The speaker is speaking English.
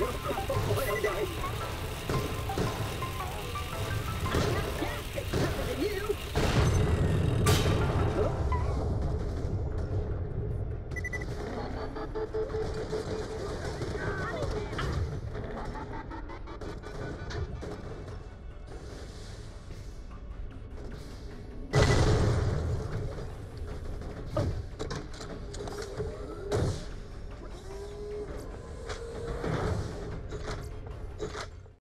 Let's go.